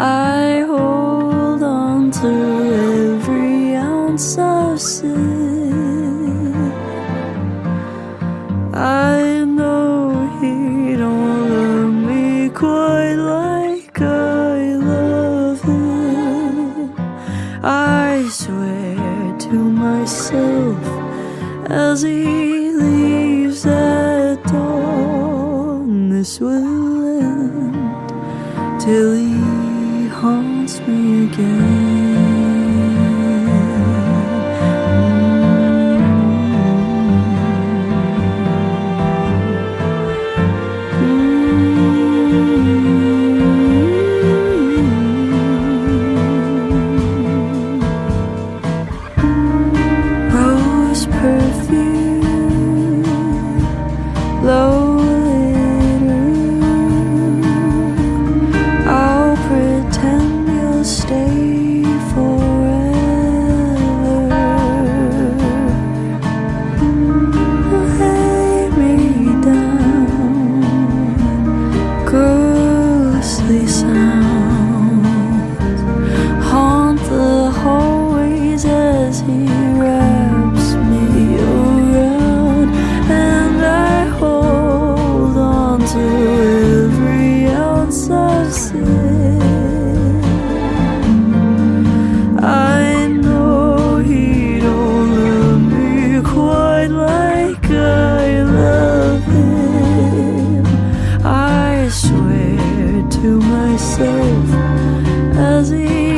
I hold on to every ounce of sin. I know he don't love me quite like I love him. I swear to myself as he leaves at dawn, this will end till he haunts me again. Please. myself as he.